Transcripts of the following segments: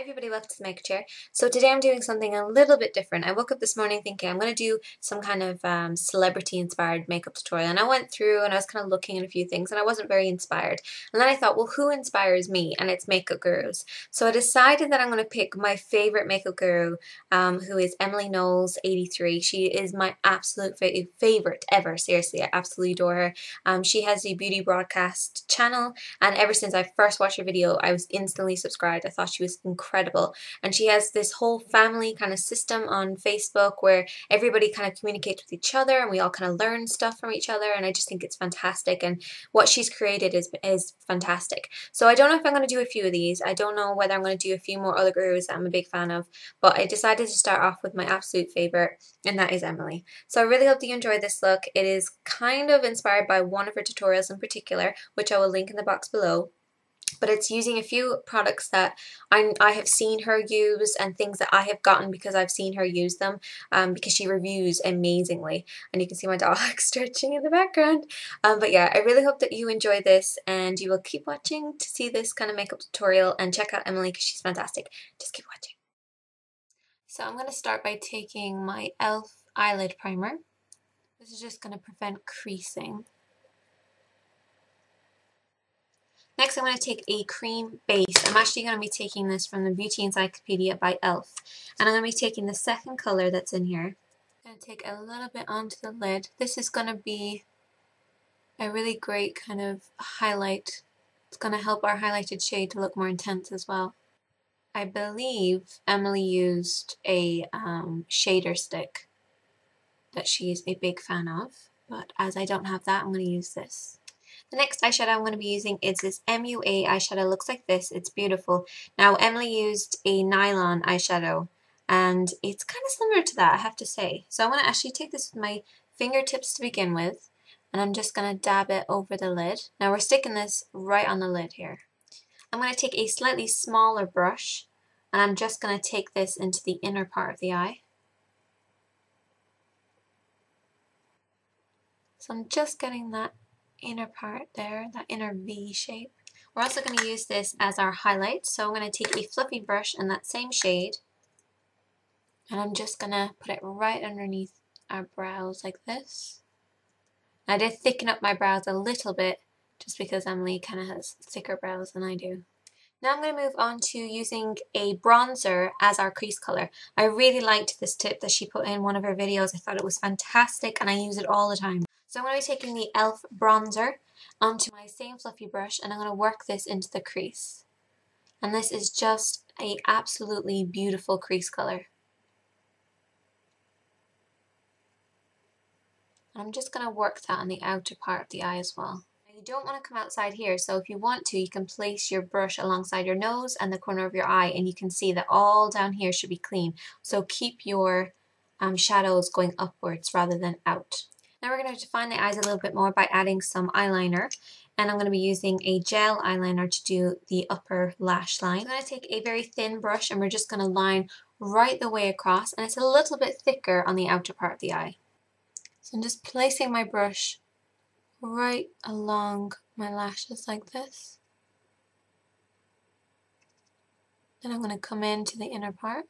Hi everybody, welcome to the Makeup Chair. So today I'm doing something a little bit different. I woke up this morning thinking I'm going to do some kind of um, celebrity inspired makeup tutorial and I went through and I was kind of looking at a few things and I wasn't very inspired. And then I thought, well who inspires me? And it's makeup gurus. So I decided that I'm going to pick my favorite makeup guru um, who is Emily Noel 83. She is my absolute fa favorite ever, seriously. I absolutely adore her. Um, she has a beauty broadcast channel and ever since I first watched her video I was instantly subscribed. I thought she was incredible incredible. And she has this whole family kind of system on Facebook where everybody kind of communicates with each other and we all kind of learn stuff from each other. And I just think it's fantastic. And what she's created is, is fantastic. So I don't know if I'm going to do a few of these. I don't know whether I'm going to do a few more other gurus that I'm a big fan of. But I decided to start off with my absolute favorite, and that is Emily. So I really hope that you enjoy this look. It is kind of inspired by one of her tutorials in particular, which I will link in the box below but it's using a few products that I, I have seen her use and things that I have gotten because I've seen her use them um, because she reviews amazingly. And you can see my dog stretching in the background. Um, but yeah I really hope that you enjoy this and you will keep watching to see this kind of makeup tutorial and check out Emily because she's fantastic. Just keep watching. So I'm going to start by taking my e.l.f. eyelid primer. This is just going to prevent creasing Next I'm going to take a cream base. I'm actually going to be taking this from the Beauty Encyclopedia by e.l.f. And I'm going to be taking the second color that's in here. I'm going to take a little bit onto the lid. This is going to be a really great kind of highlight. It's going to help our highlighted shade to look more intense as well. I believe Emily used a um, shader stick that she's a big fan of, but as I don't have that, I'm going to use this. The next eyeshadow I'm going to be using is this MUA eyeshadow. Looks like this. It's beautiful. Now, Emily used a nylon eyeshadow, and it's kind of similar to that, I have to say. So I'm going to actually take this with my fingertips to begin with, and I'm just going to dab it over the lid. Now, we're sticking this right on the lid here. I'm going to take a slightly smaller brush, and I'm just going to take this into the inner part of the eye. So I'm just getting that inner part there, that inner V shape. We're also going to use this as our highlight, so I'm going to take a fluffy brush in that same shade, and I'm just going to put it right underneath our brows like this. I did thicken up my brows a little bit, just because Emily kind of has thicker brows than I do. Now I'm going to move on to using a bronzer as our crease color. I really liked this tip that she put in one of her videos. I thought it was fantastic and I use it all the time. So I'm going to be taking the e.l.f. bronzer onto my same fluffy brush and I'm going to work this into the crease. And this is just a absolutely beautiful crease color. I'm just going to work that on the outer part of the eye as well. Now you don't want to come outside here, so if you want to, you can place your brush alongside your nose and the corner of your eye, and you can see that all down here should be clean. So keep your um, shadows going upwards rather than out. Now we're going to define the eyes a little bit more by adding some eyeliner. And I'm going to be using a gel eyeliner to do the upper lash line. I'm going to take a very thin brush and we're just going to line right the way across. And it's a little bit thicker on the outer part of the eye. So I'm just placing my brush right along my lashes like this. Then I'm going to come into the inner part.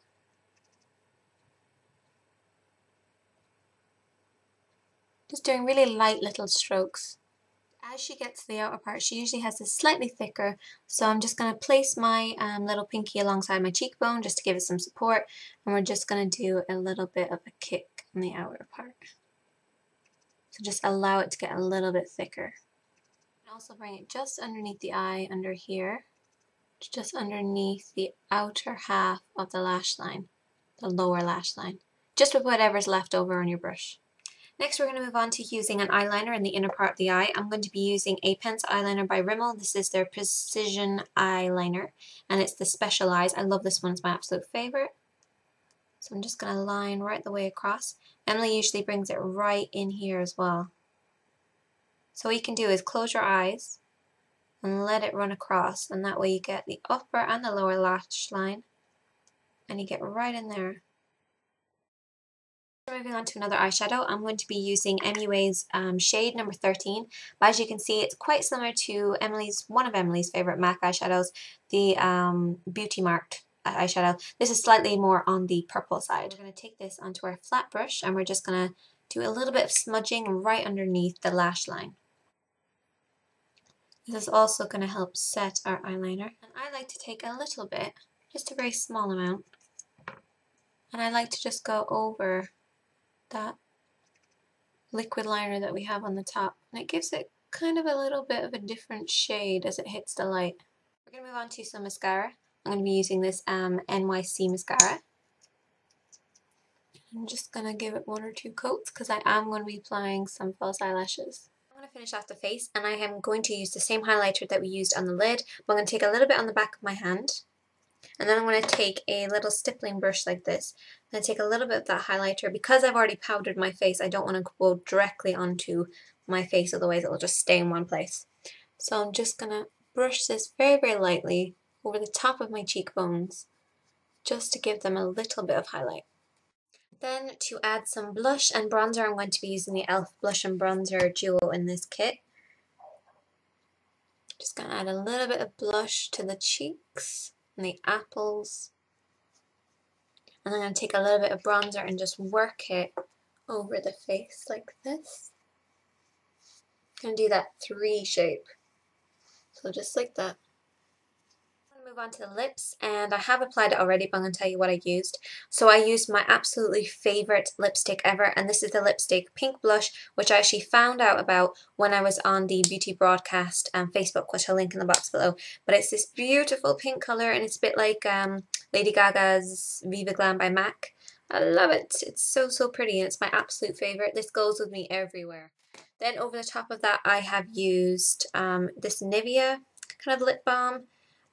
Just doing really light little strokes. As she gets to the outer part, she usually has this slightly thicker, so I'm just going to place my um, little pinky alongside my cheekbone just to give it some support, and we're just going to do a little bit of a kick on the outer part. So just allow it to get a little bit thicker. And also bring it just underneath the eye, under here, just underneath the outer half of the lash line, the lower lash line, just with whatever's left over on your brush. Next we're going to move on to using an eyeliner in the inner part of the eye. I'm going to be using a pencil eyeliner by Rimmel. This is their Precision Eyeliner and it's the Special Eyes. I love this one, it's my absolute favorite. So I'm just going to line right the way across. Emily usually brings it right in here as well. So what you can do is close your eyes and let it run across and that way you get the upper and the lower lash line and you get right in there. Moving on to another eyeshadow, I'm going to be using MUA's um, shade number 13. But as you can see, it's quite similar to Emily's one of Emily's favorite MAC eyeshadows, the um, Beauty Marked eyeshadow. This is slightly more on the purple side. We're going to take this onto our flat brush and we're just going to do a little bit of smudging right underneath the lash line. This is also going to help set our eyeliner. And I like to take a little bit, just a very small amount, and I like to just go over that liquid liner that we have on the top. And it gives it kind of a little bit of a different shade as it hits the light. We're going to move on to some mascara. I'm going to be using this um, NYC mascara. I'm just going to give it one or two coats because I am going to be applying some false eyelashes. I'm going to finish off the face and I am going to use the same highlighter that we used on the lid. But I'm going to take a little bit on the back of my hand and then I'm going to take a little stippling brush like this and take a little bit of that highlighter. Because I've already powdered my face, I don't want to go directly onto my face, otherwise it will just stay in one place. So I'm just going to brush this very, very lightly over the top of my cheekbones just to give them a little bit of highlight. Then to add some blush and bronzer, I'm going to be using the e.l.f. Blush and Bronzer Duo in this kit. Just going to add a little bit of blush to the cheeks and the apples. And I'm going to take a little bit of bronzer and just work it over the face like this. I'm going to do that three shape. So just like that move on to the lips and I have applied it already but I'm going to tell you what I used. So I used my absolutely favourite lipstick ever and this is the lipstick Pink Blush which I actually found out about when I was on the Beauty Broadcast um, Facebook which I'll link in the box below. But it's this beautiful pink colour and it's a bit like um, Lady Gaga's Viva Glam by MAC. I love it. It's so so pretty and it's my absolute favourite. This goes with me everywhere. Then over the top of that I have used um, this Nivea kind of lip balm.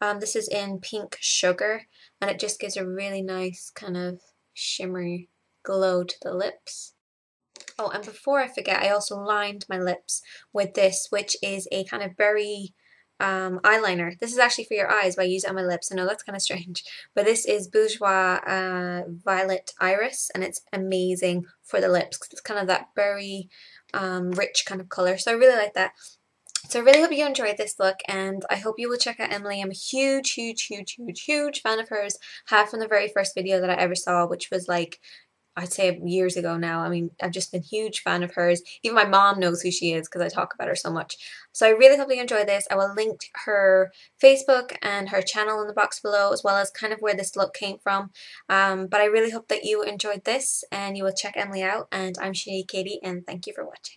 Um, this is in Pink Sugar and it just gives a really nice kind of shimmery glow to the lips. Oh, and before I forget, I also lined my lips with this, which is a kind of berry um, eyeliner. This is actually for your eyes, but I use it on my lips. I know that's kind of strange, but this is Bourjois uh, Violet Iris, and it's amazing for the lips because it's kind of that berry um, rich kind of color. So I really like that. So I really hope you enjoyed this look and I hope you will check out Emily. I'm a huge, huge, huge, huge, huge fan of hers. Have from the very first video that I ever saw, which was like, I'd say years ago now. I mean, I've just been a huge fan of hers. Even my mom knows who she is because I talk about her so much. So I really hope you enjoy this. I will link her Facebook and her channel in the box below as well as kind of where this look came from. Um, but I really hope that you enjoyed this and you will check Emily out. And I'm Sinead Cady and thank you for watching.